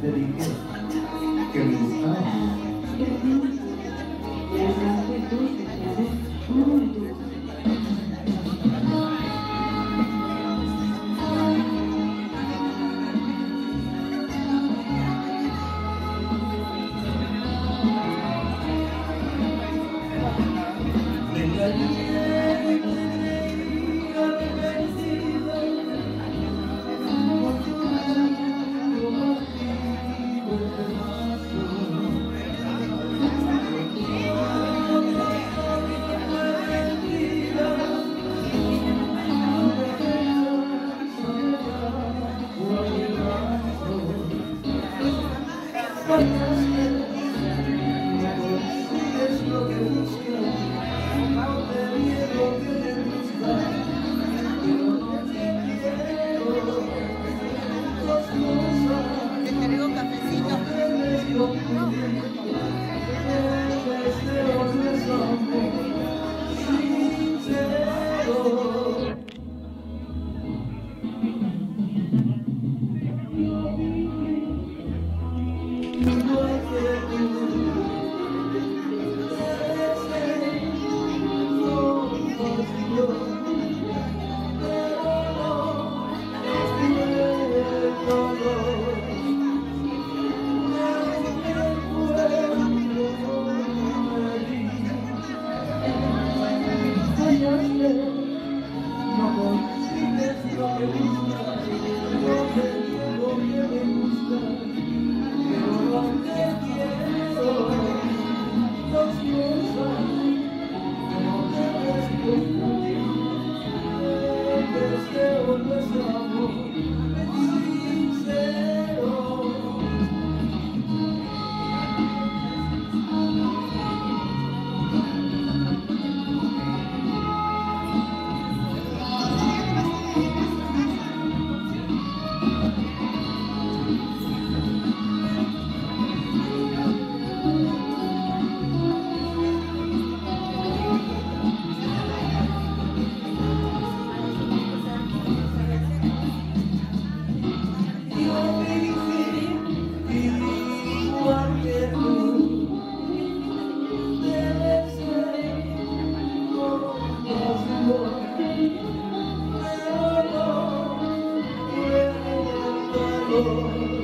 that he is. Senhor. Valor